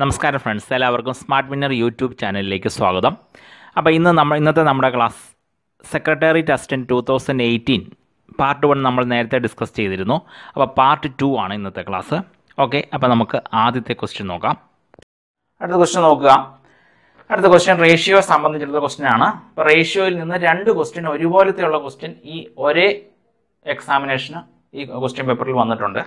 നമസ്കാരം ഫ്രണ്ട്സ് എല്ലാവർക്കും smart winner YouTube ചാനലിലേക്ക് സ്വാഗതം. അപ്പോൾ ഇന്ന് നമ്മൾ ഇന്നത്തെ നമ്മുടെ class secretary test two thousand eighteen part one നമ്മൾ നേരത്തെ ഡിസ്കസ് ചെയ്തിരുന്നു. അപ്പോൾ പാർട്ട് ടു ആണ് ഇന്നത്തെ ക്ലാസ് ഓക്കെ അപ്പോൾ നമുക്ക് ആദ്യത്തെ ക്വസ്റ്റ്യൻ നോക്കാം. അടുത്ത ക്വസ്റ്റ്യൻ നോക്കുക. അടുത്ത ക്വസ്റ്റ്യൻ റേഷ്യോ സംബന്ധിച്ചുള്ള ക്വസ്റ്റ്യൻ ആണ്. അപ്പോൾ റേഷ്യോയിൽ നിന്ന് രണ്ട് ക്വസ്റ്റ്യൻ ഒരുപോലത്തെയുള്ള ക്വസ്റ്റ്യൻ ഈ ഒരേ എക്സാമിനേഷന് ഈ ക്വസ്റ്റ്യൻ പേപ്പറിൽ വന്നിട്ടുണ്ട്.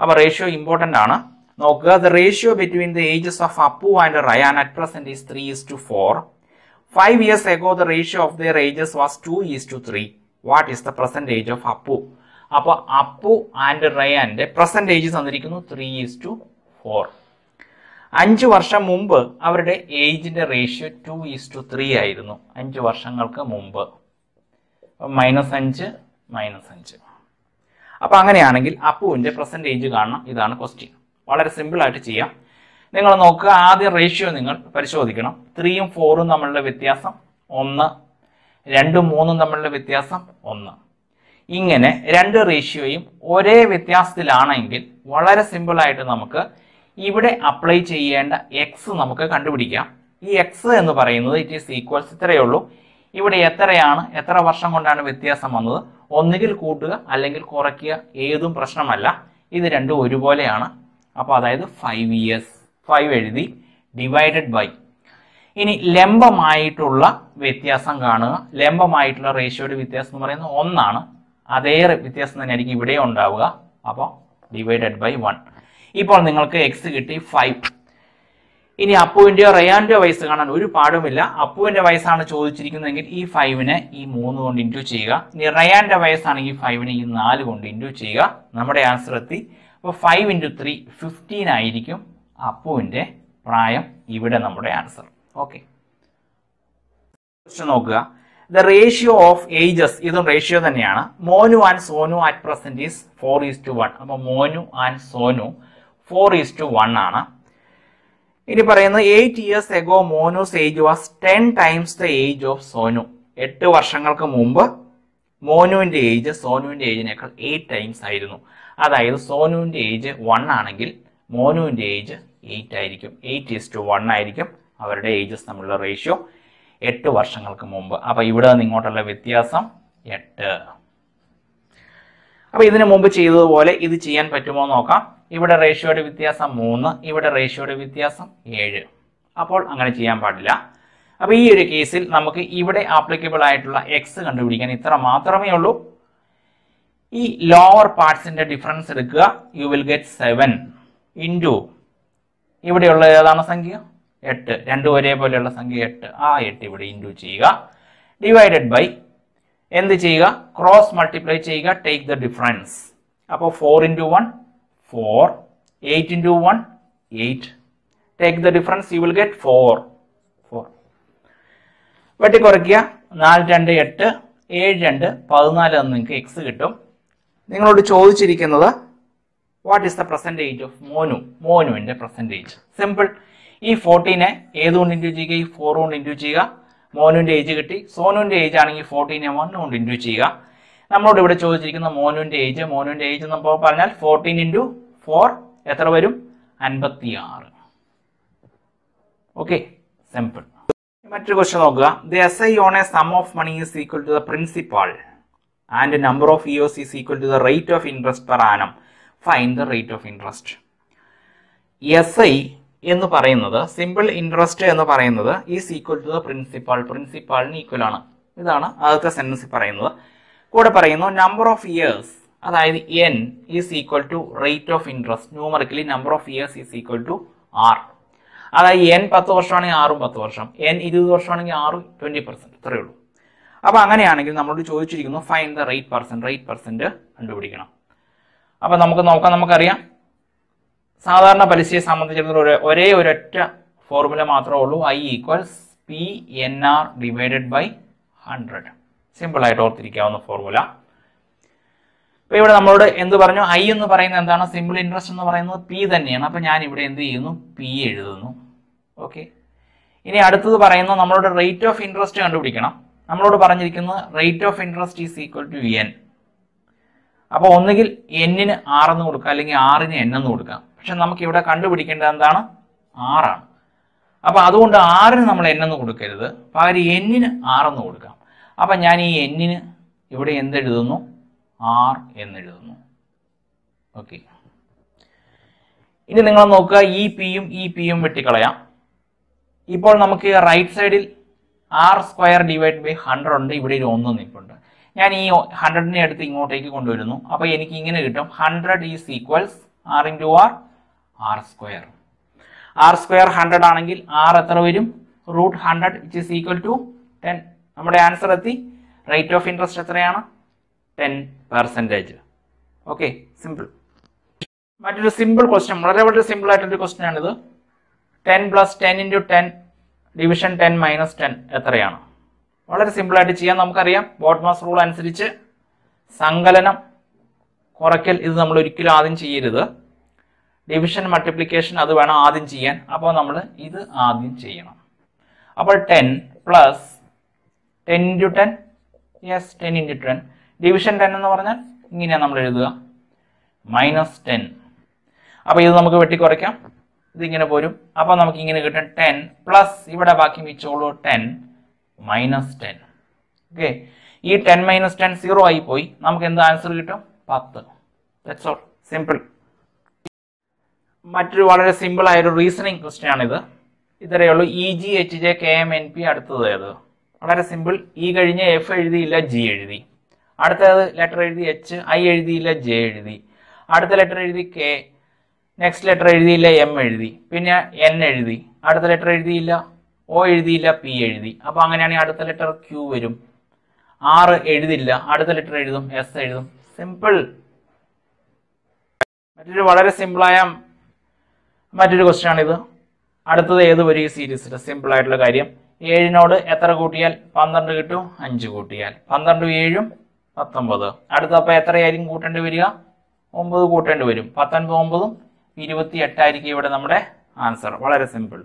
അപ്പോൾ റേഷ്യോ ഇമ്പോർട്ടന്റ് ആണ്. നോക്കുക. The ratio between the ages of Appu and Ryan at present is three is to four five years ago the ratio of their ages was two is to three what is the present age of Appu അപ്പോൾ Appu and റയാന്റെ present age തന്നിരിക്കുന്നു three is to four അഞ്ച് വർഷം മുമ്പ് അവരുടെ ഏജിന്റെ ratio two is to three ആയിരുന്നു. അഞ്ച് വർഷങ്ങൾക്ക് മുമ്പ്. മൈനസ് അഞ്ച് മൈനസ് അഞ്ച്. അപ്പൊ അങ്ങനെയാണെങ്കിൽ അപ്പുവിന്റെ പ്രസന്റ് ഏജ് കാണണം. ഇതാണ് ക്വസ്റ്റ്യൻ വളരെ സിമ്പിൾ ആയിട്ട് ചെയ്യാം. നിങ്ങൾ നോക്കുക ആദ്യം റേഷ്യോ നിങ്ങൾ പരിശോധിക്കണം. ത്രീയും ഫോറും തമ്മിലുള്ള വ്യത്യാസം ഒന്ന് രണ്ടും മൂന്നും തമ്മിലുള്ള വ്യത്യാസം ഒന്ന്. ഇങ്ങനെ രണ്ട് റേഷ്യോയും ഒരേ വ്യത്യാസത്തിലാണെങ്കിൽ വളരെ സിമ്പിളായിട്ട് നമുക്ക് ഇവിടെ അപ്ലൈ ചെയ്യേണ്ട എക്സ് നമുക്ക് കണ്ടുപിടിക്കാം. ഈ എക്സ് എന്ന് പറയുന്നത് ഇറ്റ് ഈസ് ഈക്വൽസ് ഇത്രയേ ഉള്ളൂ. ഇവിടെ എത്രയാണ് എത്ര വർഷം കൊണ്ടാണ് വ്യത്യാസം വന്നത്? ഒന്നുകിൽ കൂട്ടുക അല്ലെങ്കിൽ കുറയ്ക്കുക ഏതും പ്രശ്നമല്ല. ഇത് രണ്ടും ഒരുപോലെയാണ്. അപ്പോൾ അതായത് ഫൈവ് ഇയേഴ്സ് ഫൈവ് എഴുതി ഡിവൈഡഡ് ബൈ ഇനി ലംബമായിട്ടുള്ള വ്യത്യാസം കാണുക. ലംബമായിട്ടുള്ള റേഷ്യോയുടെ വ്യത്യാസം എന്ന് പറയുന്നത് ഒന്നാണ്. അതേ വ്യത്യാസം തന്നെയായിരിക്കും ഇവിടെ ഉണ്ടാവുക. അപ്പോൾ ഡിവൈഡഡ് ബൈ വൺ ഇപ്പോൾ നിങ്ങൾക്ക് എക്സ് കിട്ടി ഫൈവ് ഇനി അപ്പുവിന്റെയോ റയാന്റെയോ വയസ്സ് കാണാൻ ഒരു പാടുമില്ല. അപ്പുവിന്റെ വയസ്സാണ് ചോദിച്ചിരിക്കുന്നതെങ്കിൽ ഈ ഫൈവിനെ ഈ മൂന്ന് കൊണ്ട് ഇന്റു ചെയ്യുക. ഇനി റയാന്റെ വയസ്സാണെങ്കിൽ ഫൈവിനെ ഈ നാല് കൊണ്ട് ഇന്റു ചെയ്യുക. നമ്മുടെ ആൻസർ എത്തി അപ്പോൾ ഫൈവ് ഇന്റു ത്രീ ഫിഫ്റ്റീൻ ആയിരിക്കും അപ്പുവിന്റെ പ്രായം ഇവിടെ നമ്മുടെ ആൻസർ ഓക്കെ നോക്കുക. ദ റേഷ്യോ ഓഫ് ഏജസ് ഇതും റേഷ്യോ തന്നെയാണ്. Monu and Sonu at present is four is to one അപ്പോൾ Monu and Sonu four is to one ആണ്. ഇനി പറയുന്നത് eight years ago Monu's age was ten times the age of Sonu. എട്ട് വർഷങ്ങൾക്ക് മുമ്പ് മോനുവിന്റെ ഏജ് സോനുവിന്റെ ഏജിനേക്കാൾ എയ്റ്റ് ടൈംസ് ആയിരുന്നു. അതായത് സോനുവിന്റെ ഏജ് വൺ ആണെങ്കിൽ മോനുവിന്റെ ഏജ് എയ്റ്റ് ആയിരിക്കും. എയ്റ്റ് ഈസ് ടു വൺ ആയിരിക്കും അവരുടെ ഏജസ് തമ്മിലുള്ള റേഷ്യോ എട്ട് വർഷങ്ങൾക്ക് മുമ്പ്. അപ്പോൾ ഇവിടെ നിന്ന് ഇങ്ങോട്ടുള്ള വ്യത്യാസം എട്ട്. അപ്പോൾ ഇതിനു മുമ്പ് ചെയ്തതുപോലെ ഇത് ചെയ്യാൻ പറ്റുമോ നോക്കാം. ഇവിടെ റേഷ്യോയുടെ വ്യത്യാസം മൂന്ന് ഇവിടെ റേഷ്യോയുടെ വ്യത്യാസം ഏഴ്. അപ്പോൾ അങ്ങനെ ചെയ്യാൻ പാടില്ല. അപ്പോൾ ഈ ഒരു കേസിൽ നമുക്ക് ഇവിടെ ആപ്ലിക്കബിൾ ആയിട്ടുള്ള എക്സ് കണ്ടുപിടിക്കാൻ ഇത്ര മാത്രമേ ഉള്ളൂ. ഈ ലോവർ പാർട്സിന്റെ ഡിഫറൻസ് എടുക്കുക. You will get seven into ഇവിടെയുള്ള ഏതാണ് സംഖ്യ? എട്ട്. രണ്ടും ഒരേപോലെയുള്ള സംഖ്യ എട്ട്. ആ എട്ട് ഇവിടെ ഇന്റു ചെയ്യുക. ഡിവൈഡഡ് ബൈ എന്ത് ചെയ്യുക? ക്രോസ് മൾട്ടിപ്ലൈ ചെയ്യുക. ടേക്ക് ദ ഡിഫറൻസ് അപ്പോൾ four into one four eight into one eight take the difference you will get four four വെട്ടിക്കുറയ്ക്കുക. നാല് രണ്ട് എട്ട്. ഏഴ് രണ്ട്. പതിനാല് എന്ന് നിങ്ങൾക്ക് എക്സ് കിട്ടും. നിങ്ങളോട് ചോദിച്ചിരിക്കുന്നത് what is the percentage of Monu? മോനുവിന്റെ percentage simple ഈ ഫോർട്ടീനെ ഏതുകൊണ്ട് ഇന്റു ചെയ്യുക? ഈ ഫോർ കൊണ്ട് ഇന്റു ചെയ്യുക. മോനുവിന്റെ ഏജ് കിട്ടി. സോനുവിന്റെ ഏജ് ആണെങ്കിൽ ഫോർട്ടീനെ വൺ കൊണ്ട് ഇന്റു ചെയ്യുക. നമ്മളോട് ഇവിടെ ചോദിച്ചിരിക്കുന്ന മോനുവിന്റെ ഏജ് മോനുവിന്റെ ഏജ് എന്ന് പറഞ്ഞാൽ ഫോർട്ടീൻ ഇന്റു ഫോർ എത്ര വരും? അൻപത്തി ആറ് ഓക്കെ സിമ്പിൾ മറ്റൊരു ക്വസ്റ്റ്യൻ നോക്കുക. The S I on a sum of money is equal to the principal and number of years is equal to the rate of interest per annum find the rate of interest S I എന്ന് പറയുന്നത് simple interest എന്ന് പറയുന്നത് is equal to the principal പ്രിൻസിപ്പാളിന് equal ആണ്. ഇതാണ് ആദ്യത്തെ സെന്റൻസിൽ പറയുന്നത്. കൂടെ പറയുന്നു നമ്പർ ഓഫ് ഇയേഴ്സ് അതായത് N is equal to rate of interest numerically number of years is equal to R അതായത് എൻ പത്ത് വർഷമാണെങ്കിൽ ആറും പത്ത് വർഷം. എൻ ഇരുപത് വർഷമാണെങ്കിൽ ആറും ട്വന്റി പെർസെന്റ് ഇത്രയേ ഉള്ളൂ. അപ്പൊ അങ്ങനെയാണെങ്കിൽ നമ്മളോട് ചോദിച്ചിരിക്കുന്നു find the rate percent rate percent കണ്ടുപിടിക്കണം. അപ്പൊ നമുക്ക് നോക്കാം നമുക്കറിയാം. സാധാരണ പലിശയെ സംബന്ധിച്ചിടത്തോളം ഒരു- ഒരേ ഒരൊറ്റ ഫോർമുല മാത്രമേ ഉള്ളൂ. I equals P N R divided by hundred simple ആയിട്ട് ഓർത്തിരിക്കാവുന്ന ഫോർമുല അപ്പൊ ഇവിടെ നമ്മളോട് എന്ത് പറഞ്ഞു? ഐ എന്ന് പറയുന്നത് എന്താണ്? സിമ്പിൾ ഇൻട്രസ്റ്റ് എന്ന് പറയുന്നത് പി തന്നെയാണ്. അപ്പൊ ഞാൻ ഇവിടെ എന്ത് ചെയ്യുന്നു? പി എഴുതുന്നു. ഓക്കെ ഇനി അടുത്തത് പറയുന്നത് നമ്മളോട് റേറ്റ് ഓഫ് ഇൻട്രസ്റ്റ് കണ്ടുപിടിക്കണം. നമ്മളോട് പറഞ്ഞിരിക്കുന്നത് rate of interest is equal to N അപ്പോൾ ഒന്നുകിൽ എന്നിന് ആറെന്ന് കൊടുക്കാം അല്ലെങ്കിൽ ആറിന് എന്ന് കൊടുക്കാം. പക്ഷെ നമുക്ക് ഇവിടെ കണ്ടുപിടിക്കേണ്ടത് എന്താണ്? ആറാണ് അപ്പോൾ അതുകൊണ്ട് ആറിന് നമ്മൾ എൻ എന്ന് കൊടുക്കരുത്. പകരം എന്നിന് ആറെന്ന് കൊടുക്കാം. അപ്പം ഞാൻ ഈ എന്നിന് ഇവിടെ എന്തെഴുതുന്നു ആർ എന്നെഴുതുന്നു ഓക്കെ ഇനി നിങ്ങൾ നോക്കുക ഈ പിയും ഈ പിയും വെട്ടിക്കളയാം. ഇപ്പോൾ നമുക്ക് റൈറ്റ് സൈഡിൽ R square divide by hundred ഉണ്ട്. ഇവിടെ ഒരു ഒന്ന് നിൽപ്പുണ്ട്. ഞാൻ ഈ ഹൺഡ്രഡിനെ എടുത്ത് ഇങ്ങോട്ടേക്ക് കൊണ്ടുവരുന്നു. അപ്പോൾ എനിക്ക് ഇങ്ങനെ കിട്ടും. Hundred is equals R into R R square R square hundred ആണെങ്കിൽ ആർ എത്ര വരും? Root hundred which is equal to ten നമ്മുടെ ആൻസർ എത്തി. റേറ്റ് ഓഫ് ഇൻട്രസ്റ്റ് എത്രയാണ്? ടെൻ പെർസെന്റേജ് ഓക്കെ സിമ്പിൾ മറ്റൊരു സിമ്പിൾ ക്വസ്റ്റ്യൻ വളരെ വളരെ സിമ്പിൾ ആയിട്ടൊരു ക്വസ്റ്റ്യൻ ആണിത്. Ten plus ten into ten division ten minus ten എത്രയാണ്? വളരെ സിമ്പിളായിട്ട് ചെയ്യാൻ നമുക്കറിയാം. ബോട്ട്മാസ് റൂൾ അനുസരിച്ച് സങ്കലനം കുറയ്ക്കൽ ഇത് നമ്മൾ ഒരിക്കലും ആദ്യം ചെയ്യരുത്. ഡിവിഷൻ മൾട്ടിപ്ലിക്കേഷൻ അത് വേണം ആദ്യം ചെയ്യാൻ. അപ്പോൾ നമ്മൾ ഇത് ആദ്യം ചെയ്യണം. അപ്പോൾ ten plus ten into ten yes ten into ten division ten എന്ന് പറഞ്ഞാൽ ഇങ്ങനെയാണ് നമ്മൾ എഴുതുക. മൈനസ് ടെൻ അപ്പോൾ ഇത് നമുക്ക് വെട്ടിക്കുറയ്ക്കാം. ഇതിങ്ങനെ പോരും. അപ്പോൾ നമുക്ക് ഇങ്ങനെ കിട്ടും ടെൻ പ്ലസ് ഇവിടെ ബാക്കി വെച്ചോളൂ ടെൻ മൈനസ് ടെൻ. ഓക്കെ? ഈ ടെൻ മൈനസ് ടെൻ സീറോ ആയി പോയി. നമുക്ക് എന്ത് ആൻസർ കിട്ടും? പത്ത്. ഓൾ സിമ്പിൾ മറ്റൊരു വളരെ സിമ്പിൾ ആയ ഒരു റീസണിങ് ക്വസ്റ്റ്യൻ ആണിത്. ഇത്രയേ ഉള്ളൂ. E G H J K M N P അടുത്തത് ഏത്? വളരെ സിമ്പിൾ ഇ കഴിഞ്ഞ് എഫ് എഴുതിയില്ല ജി എഴുതി. അടുത്തത് ലെറ്റർ എഴുതി എച്ച് ഐ എഴുതിയില്ല ജെ എഴുതി. അടുത്ത ലെറ്റർ എഴുതി കെ നെക്സ്റ്റ് ലെറ്റർ എഴുതിയില്ല എം എഴുതി. പിന്നെ എൻ എഴുതി. അടുത്ത ലെറ്റർ എഴുതിയില്ല ഒ എഴുതിയില്ല പി എഴുതി. അപ്പോൾ അങ്ങനെയാണെങ്കിൽ അടുത്ത ലെറ്റർ ക്യൂ വരും. ആറ് എഴുതില്ല അടുത്ത ലെറ്റർ എഴുതും എസ് എഴുതും. സിമ്പിൾ മറ്റൊരു വളരെ സിമ്പിളായ മറ്റൊരു ക്വസ്റ്റ്യൻ ആണിത്. അടുത്തത് ഏത് വരും ഈ സീരീസിൽ സിമ്പിൾ ആയിട്ടുള്ള കാര്യം. ഏഴിനോട് എത്ര കൂട്ടിയാൽ പന്ത്രണ്ട് കിട്ടും? അഞ്ച് കൂട്ടിയാൽ. പന്ത്രണ്ടും ഏഴും പത്തൊമ്പത്. അടുത്തപ്പോൾ എത്രയായിരിക്കും കൂട്ടേണ്ടി വരിക? ഒമ്പത് കൂട്ടേണ്ടി വരും. പത്തൊൻപത് ഒമ്പതും ഇരുപത്തി എട്ടായിരിക്കും ഇവിടെ നമ്മുടെ ആൻസർ. വളരെ സിമ്പിൾ.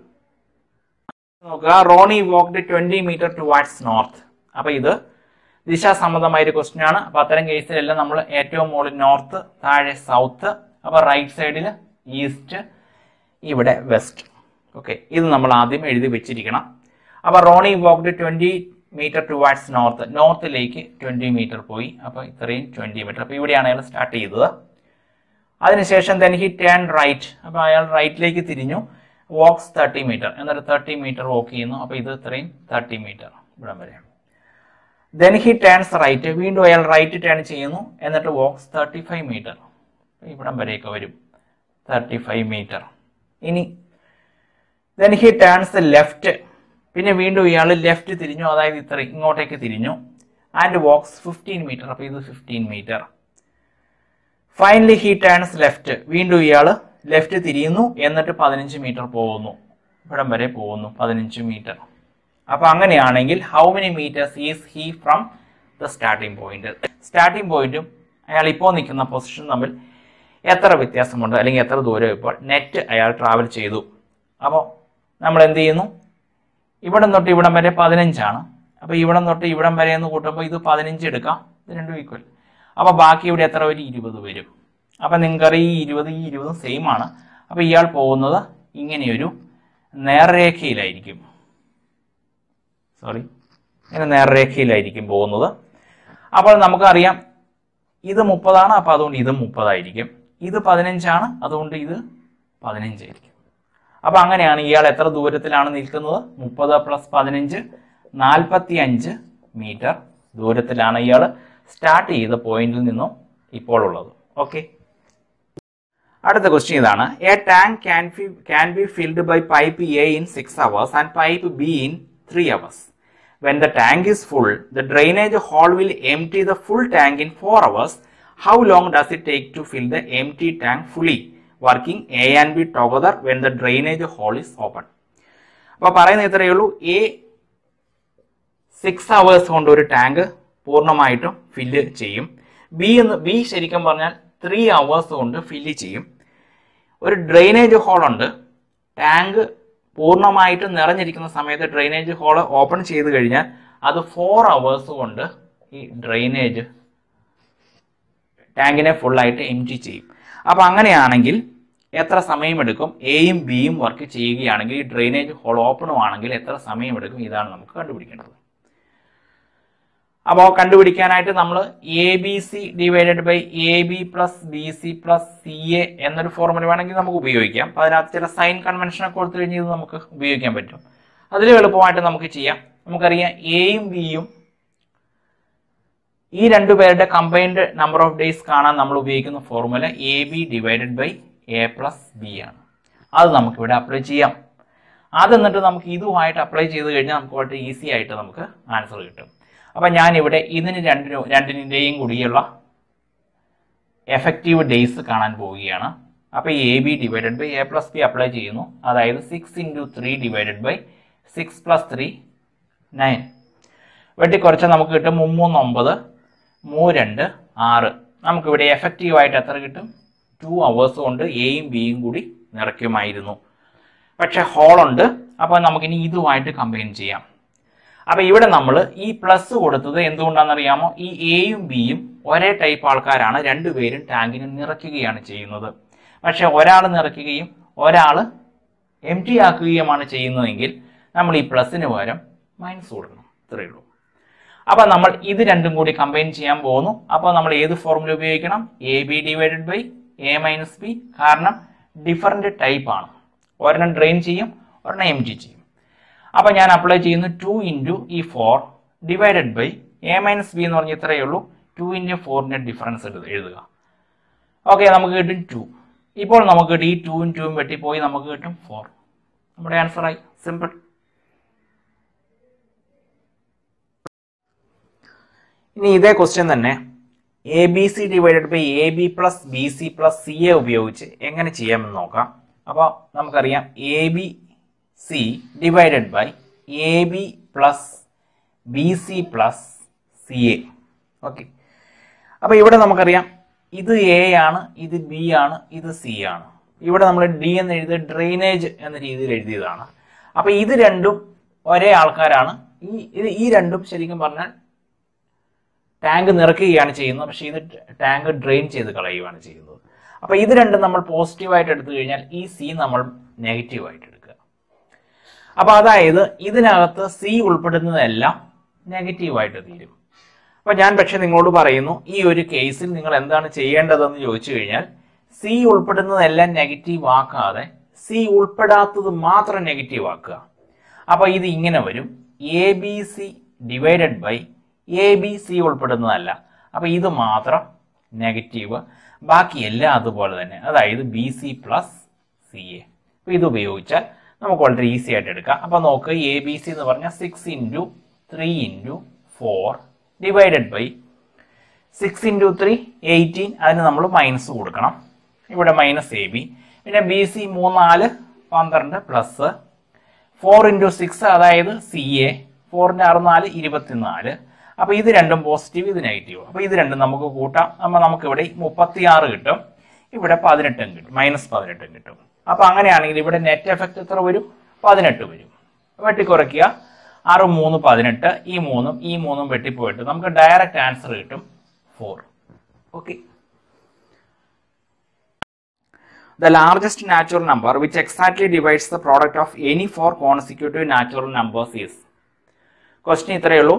നോക്കുക Ronnie walked twenty metre towards north അപ്പൊ ഇത് ദിശാസമ്മതമായ ഒരു ക്വസ്റ്റ്യൻ ആണ്. അപ്പൊ അത്തരം കേസിലെല്ലാം നമ്മൾ ഏറ്റവും മുകളിൽ നോർത്ത് താഴെ സൗത്ത് അപ്പൊ റൈറ്റ് സൈഡിൽ ഈസ്റ്റ് ഇവിടെ വെസ്റ്റ് ഓക്കെ ഇത് നമ്മൾ ആദ്യം എഴുതി വെച്ചിരിക്കണം. അപ്പൊ Ronnie walked twenty metre towards north നോർത്തിലേക്ക് twenty metre പോയി. അപ്പൊ ഇത്രയും ട്വന്റി മീറ്റർ അപ്പൊ ഇവിടെയാണ് അയാൾ സ്റ്റാർട്ട് ചെയ്തത്. അതിനുശേഷം ദെൻ ഹി ടേൺ റൈറ്റ് അപ്പോൾ അയാൾ റൈറ്റിലേക്ക് തിരിഞ്ഞു. വോക്സ് തേർട്ടി മീറ്റർ എന്നൊരു തേർട്ടി മീറ്റർ വോക്ക് ചെയ്യുന്നു. അപ്പോൾ ഇത് ഇത്രയും തേർട്ടി മീറ്റർ ഇവിടം വരെ. ദെൻ ഹി ടേൺസ് റൈറ്റ് വീണ്ടും അയാൾ റൈറ്റ് ടേൺ ചെയ്യുന്നു. എന്നിട്ട് വോക്സ് തേർട്ടി ഫൈവ് മീറ്റർ ഇവിടം വരെയൊക്കെ വരും. തേർട്ടി ഫൈവ് മീറ്റർ ഇനി ദെൻ ഹി ടേൺസ് ലെഫ്റ്റ് പിന്നെ വീണ്ടും ഇയാൾ ലെഫ്റ്റ് തിരിഞ്ഞു. അതായത് ഇത്ര ഇങ്ങോട്ടേക്ക് തിരിഞ്ഞു. ആൻഡ് വോക്സ് ഫിഫ്റ്റീൻ മീറ്റർ അപ്പോൾ ഇത് fifteen metre finally he turns left വീണ്ടും ഇയാൾ ലെഫ്റ്റ് തിരിയുന്നു. എന്നിട്ട് പതിനഞ്ച് മീറ്റർ പോകുന്നു. ഇവിടം വരെ പോകുന്നു. പതിനഞ്ച് മീറ്റർ അപ്പൊ അങ്ങനെയാണെങ്കിൽ how many metres is he from the starting point starting പോയിന്റും അയാൾ ഇപ്പോൾ നിൽക്കുന്ന പൊസിഷൻ തമ്മിൽ എത്ര വ്യത്യാസമുണ്ട്? അല്ലെങ്കിൽ എത്ര ദൂരം ഇപ്പോൾ നെറ്റ് അയാൾ ട്രാവൽ ചെയ്തു. അപ്പോൾ നമ്മൾ എന്ത് ചെയ്യുന്നു? ഇവിടം തൊട്ട് ഇവിടം വരെ പതിനഞ്ചാണ്. അപ്പോൾ ഇവിടം തൊട്ട് ഇവിടം വരെ എന്ന് കൂട്ടുമ്പോൾ ഇത് പതിനഞ്ച് എടുക്കാം. ഇത് രണ്ടും ഈക്വൽ അപ്പോൾ ബാക്കി ഇവിടെ എത്ര വരും? ഇരുപത് വരും. അപ്പം നിങ്ങൾക്കറിയാം ഈ ഇരുപത് ഈ ഇരുപതും സെയിം ആണ്. അപ്പോൾ ഇയാൾ പോകുന്നത് ഇങ്ങനെയൊരു നേർരേഖയിലായിരിക്കും. സോറി ഇങ്ങനെ നേർരേഖയിലായിരിക്കും പോകുന്നത്. അപ്പോൾ നമുക്കറിയാം ഇത് മുപ്പതാണ് അപ്പോൾ അതുകൊണ്ട് ഇത് മുപ്പതായിരിക്കും. ഇത് പതിനഞ്ചാണ് അതുകൊണ്ട് ഇത് പതിനഞ്ചായിരിക്കും. അപ്പോൾ അങ്ങനെയാണ് ഇയാൾ എത്ര ദൂരത്തിലാണ് നിൽക്കുന്നത്? മുപ്പത് പ്ലസ് പതിനഞ്ച് നാൽപ്പത്തി അഞ്ച് മീറ്റർ ദൂരത്തിലാണ് ഇയാൾ സ്റ്റാർട്ട് ചെയ്ത പോയിന്റിൽ നിന്നും ഇപ്പോൾ ഉള്ളത്. ഓക്കെ അടുത്ത ക്വസ്റ്റ്യൻ ഇതാണ്. A tank can be filled by pipe A in six hours and pipe B in three hours when the tank is full the drainage hole will empty the full tank in four hours how long does it take to fill the empty tank fully working A and B together when the drainage hole is open അപ്പോൾ പറയുന്നത് ഇത്രയേ ഉള്ളൂ. A six hours കൊണ്ട് ഒരു tank പൂർണമായിട്ടും fill ചെയ്യും. B എന്ന് B ശരിക്കും പറഞ്ഞാൽ ത്രീ അവേഴ്സ് കൊണ്ട് ഫില്ല് ചെയ്യും. ഒരു ഡ്രെയിനേജ് ഹോളുണ്ട് ടാങ്ക് പൂർണമായിട്ടും നിറഞ്ഞിരിക്കുന്ന സമയത്ത് ഡ്രെയിനേജ് ഹോൾ ഓപ്പൺ ചെയ്ത് കഴിഞ്ഞാൽ അത് ഫോർ അവേഴ്സ് കൊണ്ട് ഈ ഡ്രെയിനേജ് ടാങ്കിനെ ഫുള്ളായിട്ട് എം ടി ചെയ്യും. അപ്പം അങ്ങനെയാണെങ്കിൽ എത്ര സമയമെടുക്കും? എയും ബിയും വർക്ക് ചെയ്യുകയാണെങ്കിൽ ഈ ഡ്രെയിനേജ് ഹോൾ ഓപ്പണും ആണെങ്കിൽ എത്ര സമയമെടുക്കും? ഇതാണ് നമുക്ക് കണ്ടുപിടിക്കേണ്ടത്. അപ്പോൾ കണ്ടുപിടിക്കാനായിട്ട് നമ്മൾ A B C divided by A B plus B C plus C A എന്നൊരു ഫോർമുല വേണമെങ്കിൽ നമുക്ക് ഉപയോഗിക്കാം. അതിനകത്ത് ചില സൈൻ കൺവെൻഷനൊക്കെ കൊടുത്തു കഴിഞ്ഞാൽ ഇത് നമുക്ക് ഉപയോഗിക്കാൻ പറ്റും. അതിൽ എളുപ്പമായിട്ട് നമുക്ക് ചെയ്യാം. നമുക്കറിയാം എയും ബിയും ഈ രണ്ടു പേരുടെ കമ്പൈൻഡ് നമ്പർ ഓഫ് ഡേയ്സ് കാണാൻ നമ്മൾ ഉപയോഗിക്കുന്ന formula A B divided by A plus B ആണ്. അത് നമുക്കിവിടെ അപ്ലൈ ചെയ്യാം. അത് എന്നിട്ട് നമുക്ക് ഇതുമായിട്ട് അപ്ലൈ ചെയ്ത് കഴിഞ്ഞാൽ നമുക്ക് വളരെ ഈസി ആയിട്ട് നമുക്ക് ആൻസർ കിട്ടും. അപ്പം ഞാനിവിടെ ഇതിന് രണ്ടിനും രണ്ടിന്റെയും കൂടിയുള്ള എഫക്റ്റീവ് ഡേയ്സ് കാണാൻ പോവുകയാണ്. അപ്പോൾ A B divided by A plus B apply ചെയ്യുന്നു. അതായത് six into three divided by six plus three nine വെട്ടിക്കുറച്ച് നമുക്ക് കിട്ടും മുമ്മൂന്ന് ഒമ്പത് മൂ രണ്ട് ആറ്. നമുക്കിവിടെ എഫക്റ്റീവ് ആയിട്ട് എത്ര കിട്ടും? ടു അവേഴ്സ് കൊണ്ട് എയും ബിയും കൂടി നിറയ്ക്കുമായിരുന്നു. പക്ഷെ ഹോളുണ്ട് അപ്പോൾ നമുക്കിനി ഇതുമായിട്ട് കമ്പൈൻ ചെയ്യാം. അപ്പോൾ ഇവിടെ നമ്മൾ ഈ പ്ലസ് കൊടുത്തത് എന്തുകൊണ്ടാണെന്നറിയാമോ? ഈ എയും ബിയും ഒരേ ടൈപ്പ് ആൾക്കാരാണ്. രണ്ടുപേരും ടാങ്കിന് നിറയ്ക്കുകയാണ് ചെയ്യുന്നത്. പക്ഷെ ഒരാൾ നിറയ്ക്കുകയും ഒരാൾ എം ടി ആക്കുകയുമാണ് ചെയ്യുന്നതെങ്കിൽ നമ്മൾ ഈ പ്ലസിന് പകരം മൈനസ് കൊടുക്കണം. ഇത്രയേ ഉള്ളൂ. അപ്പൊ നമ്മൾ ഇത് രണ്ടും കൂടി കമ്പൈൻ ചെയ്യാൻ പോകുന്നു. അപ്പോൾ നമ്മൾ ഏത് ഫോർമുല ഉപയോഗിക്കണം? A B divided by A minus B കാരണം ഡിഫറെന്റ് ടൈപ്പ് ആണ്. ഒരെണ്ണം ഡ്രെയിൻ ചെയ്യും ഒരെണ്ണം എം ടി ചെയ്യും. അപ്പൊ ഞാൻ അപ്ലൈ ചെയ്യുന്നു ടു ഇന്റു ഈ four divided by A minus B എന്ന് പറഞ്ഞ ഇത്രയേ ഉള്ളൂ. ടു ഇന്റു ഫോറിന്റെ ഡിഫറൻസ് എഴുതുക. ഓക്കെ നമുക്ക് കിട്ടും ടു ഇപ്പോൾ നമുക്ക് കിട്ടും ഈ ടൂവും ടൂവും വെട്ടിപ്പോയി നമുക്ക് കിട്ടും ഫോർ നമ്മുടെ ആൻസറായി സിമ്പിൾ ഇനി ഇതേ ക്വസ്റ്റ്യൻ തന്നെ A B C divided by A B plus B C plus C A ഉപയോഗിച്ച് എങ്ങനെ ചെയ്യാമെന്ന് നോക്കാം. അപ്പോൾ നമുക്കറിയാം A B C divided by A B plus B C plus C A okay അപ്പോൾ ഇവിടെ നമുക്കറിയാം ഇത് എ ആണ് ഇത് ബി ആണ് ഇത് സി ആണ്. ഇവിടെ നമ്മൾ ഡി എന്ന് എഴുതിയ ഡ്രെയിനേജ് എന്ന രീതിയിൽ എഴുതിയതാണ്. അപ്പോൾ ഇത് രണ്ടും ഒരേ ആൾക്കാരാണ്. ഈ ഈ രണ്ടും ശരിക്കും പറഞ്ഞാൽ ടാങ്ക് നിറയ്ക്കുകയാണ് ചെയ്യുന്നത്. പക്ഷേ ഇത് ടാങ്ക് ഡ്രെയിൻ ചെയ്ത് കളയുകയാണ് ചെയ്യുന്നത്. അപ്പോൾ ഇത് രണ്ടും നമ്മൾ പോസിറ്റീവായിട്ട് എടുത്തു കഴിഞ്ഞാൽ ഈ സി നമ്മൾ നെഗറ്റീവായിട്ട് അപ്പോൾ അതായത് ഇതിനകത്ത് സി ഉൾപ്പെടുന്നതെല്ലാം നെഗറ്റീവായിട്ട് തീരും. അപ്പൊ ഞാൻ പക്ഷെ നിങ്ങളോട് പറയുന്നു ഈ ഒരു കേസിൽ നിങ്ങൾ എന്താണ് ചെയ്യേണ്ടതെന്ന് ചോദിച്ചു കഴിഞ്ഞാൽ സി ഉൾപ്പെടുന്നതെല്ലാം നെഗറ്റീവ് ആക്കാതെ സി ഉൾപ്പെടാത്തത് മാത്രം നെഗറ്റീവ് ആക്കുക. അപ്പൊ ഇത് ഇങ്ങനെ വരും. A B C divided by A B C ഉൾപ്പെടുന്നതല്ല. അപ്പൊ ഇത് മാത്രം നെഗറ്റീവ് ബാക്കി എല്ലാം അതുപോലെ തന്നെ. അതായത് B C plus C A അപ്പോൾ ഇത് ഉപയോഗിച്ചാൽ നമുക്ക് വളരെ ഈസി ആയിട്ട് എടുക്കാം. അപ്പോൾ നോക്ക് എ ബി സി എന്ന് പറഞ്ഞാൽ six into three into four divided by six into three eighteen അതിന് നമ്മൾ മൈനസ് കൊടുക്കണം. ഇവിടെ മൈനസ് എ ബി പിന്നെ ബി സി മൂന്നാൽ പന്ത്രണ്ട് പ്ലസ് ഫോർ ഇന്റു സിക്സ് അതായത് സി എ ഫോറിന്റെ അറുനാല് ഇരുപത്തിനാല്. അപ്പോൾ ഇത് രണ്ടും പോസിറ്റീവ് ഇത് നെഗറ്റീവ് അപ്പോൾ ഇത് രണ്ടും നമുക്ക് കൂട്ടാം. അപ്പോൾ നമുക്കിവിടെ മുപ്പത്തിയാറ് കിട്ടും. ഇവിടെ പതിനെട്ടും കിട്ടും. മൈനസ് പതിനെട്ടും കിട്ടും. അപ്പോൾ അങ്ങനെയാണെങ്കിൽ ഇവിടെ നെറ്റ് എഫക്റ്റ് എത്ര വരും? പതിനെട്ട് വരും. വെട്ടിക്കുറയ്ക്കുക. ആറ് മൂന്ന് പതിനെട്ട് ഈ മൂന്നും ഈ മൂന്നും വെട്ടിപ്പോയിട്ട് നമുക്ക് ഡയറക്റ്റ് ആൻസർ കിട്ടും four okay the largest natural number which exactly divides the product of any four consecutive natural numbers is? Question ഇത്രയേ ഉള്ളൂ.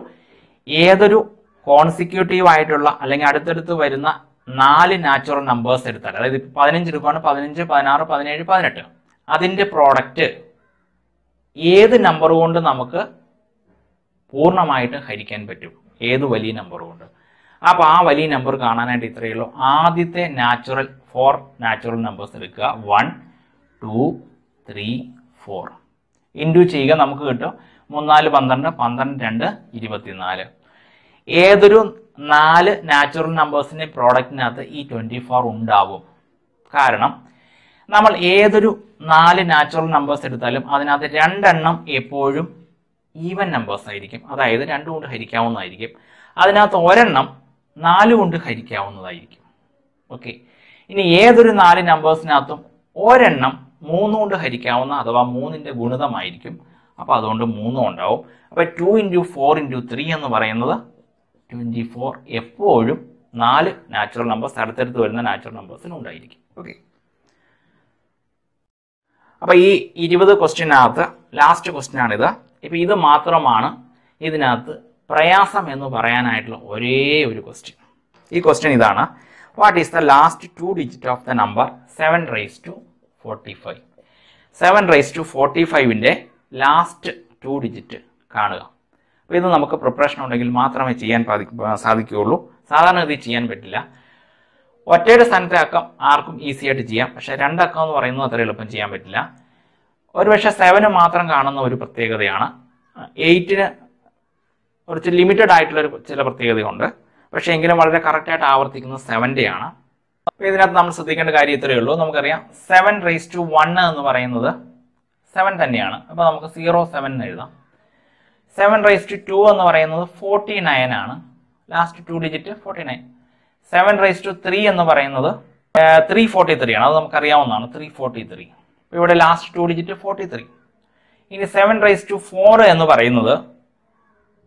ഏതൊരു കോൺസിക്യൂട്ടീവ് ആയിട്ടുള്ള അല്ലെങ്കിൽ അടുത്തടുത്ത് വരുന്ന നാല് നാച്ചുറൽ നമ്പേഴ്സ് എടുത്താൽ അതായത് ഇപ്പൊ പതിനഞ്ച് രൂപയാണ് പതിനഞ്ച് പതിനാറ് പതിനേഴ് പതിനെട്ട്. അതിന്റെ പ്രോഡക്റ്റ് ഏത് നമ്പർ കൊണ്ട് നമുക്ക് പൂർണമായിട്ട് ഹരിക്കാൻ പറ്റും? ഏത് വലിയ നമ്പർ കൊണ്ട്? അപ്പോൾ ആ വലിയ നമ്പർ കാണാനായിട്ട് ഇത്രയേ ഉള്ളൂ. ആദ്യത്തെ നാച്ചുറൽ ഫോർ നാച്ചുറൽ നമ്പേഴ്സ് എടുക്കുക. One two three four into ചെയ്യുക നമുക്ക് കിട്ടും. മൂന്നാൽ പന്ത്രണ്ട് പന്ത്രണ്ട് രണ്ട് ഇരുപത്തിനാല്. ഏതൊരു നാല് നാച്ചുറൽ നമ്പേഴ്സിന്റെ പ്രോഡക്റ്റിനകത്ത് ഈ ട്വന്റി ഫോർ ഉണ്ടാവും. കാരണം നമ്മൾ ഏതൊരു നാല് നാച്ചുറൽ നമ്പേഴ്സ് എടുത്താലും അതിനകത്ത് രണ്ടെണ്ണം എപ്പോഴും ഈവൻ നമ്പേഴ്സ് ആയിരിക്കും. അതായത് രണ്ടു കൊണ്ട് ഹരിക്കാവുന്നതായിരിക്കും. അതിനകത്ത് ഒരെണ്ണം നാല് കൊണ്ട് ഹരിക്കാവുന്നതായിരിക്കും. ഓക്കെ ഇനി ഏതൊരു നാല് നമ്പേഴ്സിനകത്തും ഒരെണ്ണം മൂന്ന് കൊണ്ട് ഹരിക്കാവുന്ന അഥവാ മൂന്നിന്റെ ഗുണിതമായിരിക്കും. അപ്പോൾ അതുകൊണ്ട് മൂന്നും ഉണ്ടാവും. അപ്പോൾ two into four into three എന്ന് പറയുന്നത് ട്വന്റി ഫോർ എപ്പോഴും നാല് നാച്ചുറൽ നമ്പേഴ്സ് അടുത്തടുത്ത് വരുന്ന നാച്ചുറൽ നമ്പേഴ്സിന് ഉണ്ടായിരിക്കും. ഓക്കെ അപ്പോൾ ഈ ഇരുപത് ക്വസ്റ്റ്യനകത്ത് ലാസ്റ്റ് ക്വസ്റ്റ്യൻ ആണിത്. ഇപ്പം ഇത് മാത്രമാണ് ഇതിനകത്ത് പ്രയാസം എന്ന് പറയാനായിട്ടുള്ള ഒരേ ഒരു ക്വസ്റ്റ്യൻ ഈ ക്വസ്റ്റ്യൻ ഇതാണ്. What is the last two digit of the number seven raise to forty five seven raise to forty ഫൈവിന്റെ last two digit കാണുക. അപ്പോൾ ഇത് നമുക്ക് പ്രിപ്പറേഷൻ ഉണ്ടെങ്കിൽ മാത്രമേ ചെയ്യാൻ സാധി- സാധിക്കുകയുള്ളൂ. സാധാരണ ഇത് ചെയ്യാൻ പറ്റില്ല. ഒറ്റയുടെ സ്ഥാനത്തെ അക്കം ആർക്കും ഈസി ആയിട്ട് ചെയ്യാം. പക്ഷേ രണ്ടക്കം എന്ന് പറയുന്നത് അത്ര എളുപ്പം ചെയ്യാൻ പറ്റില്ല. ഒരുപക്ഷെ സെവന് മാത്രം കാണുന്ന ഒരു പ്രത്യേകതയാണ്. എയ്റ്റിന് കുറച്ച് ലിമിറ്റഡ് ആയിട്ടുള്ള ഒരു ചില പ്രത്യേകതയുണ്ട്. പക്ഷേ എങ്കിലും വളരെ കറക്റ്റായിട്ട് ആവർത്തിക്കുന്നത് സെവന്റെ ആണ്. അപ്പോൾ ഇതിനകത്ത് നമ്മൾ ശ്രദ്ധിക്കേണ്ട കാര്യം ഇത്രയേ ഉള്ളൂ. നമുക്കറിയാം സെവൻ റേസ് ടു വൺ എന്ന് പറയുന്നത് സെവൻ തന്നെയാണ്. അപ്പോൾ നമുക്ക് സീറോ സെവൻ എന്ന് എഴുതാം. സെവൻ റേസ് ടു ടു എന്ന് പറയുന്നത് ഫോർട്ടി നയൻ ആണ്. Last two digit forty nine seven raise to three എന്ന് പറയുന്നത് ത്രീ ഫോർട്ടി ത്രീ ആണ്. അത് നമുക്കറിയാവുന്നതാണ്. ത്രീ ഫോർട്ടി ത്രീ ഇവിടെ last two digit forty three ഇനി സെവൻ റേസ് ടു ഫോർ എന്ന് പറയുന്നത്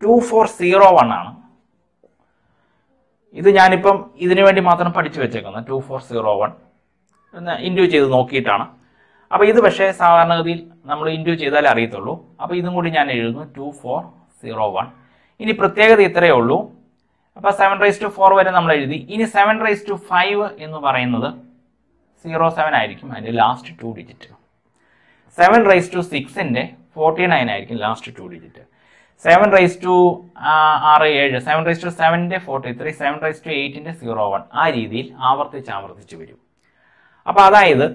ടു ഫോർ സീറോ വൺ ആണ്. ഇത് ഞാനിപ്പം ഇതിനു വേണ്ടി മാത്രം പഠിച്ചു വെച്ചേക്കുന്നത് two four zero one into ചെയ്ത് നോക്കിയിട്ടാണ്. അപ്പോൾ ഇത് പക്ഷേ സാധാരണഗതിയിൽ നമ്മൾ ഇൻഡ്യൂ ചെയ്താലേ അറിയത്തുള്ളൂ. അപ്പോൾ ഇതും കൂടി ഞാൻ എഴുതുന്നു. ടു ഫോർ സീറോ വൺ ഇനി പ്രത്യേകത ഇത്രയേ ഉള്ളൂ. അപ്പോൾ സെവൻ റൈസ് ടു ഫോർ വരെ നമ്മൾ എഴുതി. ഇനി സെവൻ റൈസ് ടു ഫൈവ് എന്ന് പറയുന്നത് സീറോ സെവൻ ആയിരിക്കും. അതിന്റെ last two digit seven raise to സിക്സിന്റെ forty nine ആയിരിക്കും last two digit seven raise to ആറ് ഏഴ്. Seven raise to സെവന്റെ forty three seven raise to എയ്റ്റിന്റെ zero one ആ രീതിയിൽ ആവർത്തിച്ച് ആവർത്തിച്ച് വരും. അപ്പോൾ അതായത്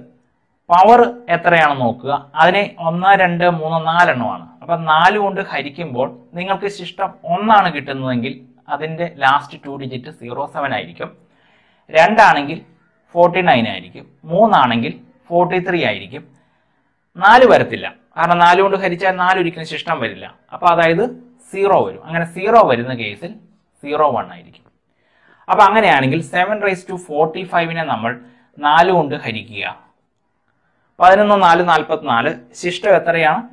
പവർ എത്രയാണെന്ന് നോക്കുക. അതിനെ ഒന്ന് രണ്ട് മൂന്ന് നാലെണ്ണമാണ്. അപ്പം നാല് കൊണ്ട് ഹരിക്കുമ്പോൾ നിങ്ങൾക്ക് ശിഷ്ടം ഒന്നാണ് കിട്ടുന്നതെങ്കിൽ അതിന്റെ last two digit zero seven ആയിരിക്കും. രണ്ടാണെങ്കിൽ ഫോർട്ടി നയൻ ആയിരിക്കും. മൂന്നാണെങ്കിൽ ഫോർട്ടി ത്രീ ആയിരിക്കും. നാല് വരത്തില്ല. കാരണം നാല് കൊണ്ട് ഹരിച്ചാൽ നാല് ഒരിക്കലും ശിഷ്ടം വരില്ല. അപ്പോൾ അതായത് സീറോ വരും. അങ്ങനെ സീറോ വരുന്ന കേസിൽ സീറോ വൺ ആയിരിക്കും. അപ്പോൾ അങ്ങനെയാണെങ്കിൽ സെവൻ റൈസ് ടു ഫോർട്ടി ഫൈവിനെ നമ്മൾ നാല് കൊണ്ട് ഹരിക്കുക. പതിനൊന്ന് നാല് നാൽപ്പത്തിനാല് ശിഷ്ടം എത്രയാണ്?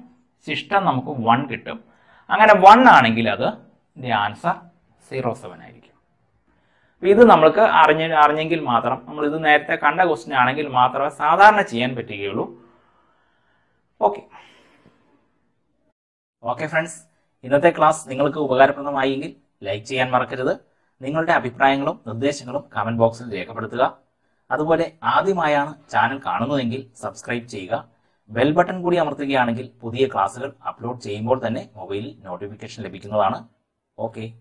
ശിഷ്ടം നമുക്ക് വൺ കിട്ടും. അങ്ങനെ വൺ ആണെങ്കിൽ അത് ദി ആൻസർ സീറോ സെവൻ ആയിരിക്കും. ഇത് നമ്മൾക്ക് അറിഞ്ഞ അറിഞ്ഞെങ്കിൽ മാത്രം നമ്മൾ ഇത് നേരത്തെ കണ്ട ക്വസ്റ്റ്യൻ ആണെങ്കിൽ മാത്രമേ സാധാരണ ചെയ്യാൻ പറ്റുകയുള്ളൂ. ഓക്കെ ഓക്കെ ഫ്രണ്ട്സ് ഇന്നത്തെ ക്ലാസ് നിങ്ങൾക്ക് ഉപകാരപ്രദമായെങ്കിൽ ലൈക്ക് ചെയ്യാൻ മറക്കരുത്. നിങ്ങളുടെ അഭിപ്രായങ്ങളും നിർദ്ദേശങ്ങളും കമന്റ് ബോക്സിൽ രേഖപ്പെടുത്തുക. അതുപോലെ ആദ്യമായാണ് ചാനൽ കാണുന്നതെങ്കിൽ സബ്സ്ക്രൈബ് ചെയ്യുക. ബെൽ ബട്ടൺ കൂടി അമർത്തുകയാണെങ്കിൽ പുതിയ ക്ലാസ്സുകൾ അപ്ലോഡ് ചെയ്യുമ്പോൾ തന്നെ മൊബൈലിൽ നോട്ടിഫിക്കേഷൻ ലഭിക്കുന്നതാണ്. ഓക്കെ.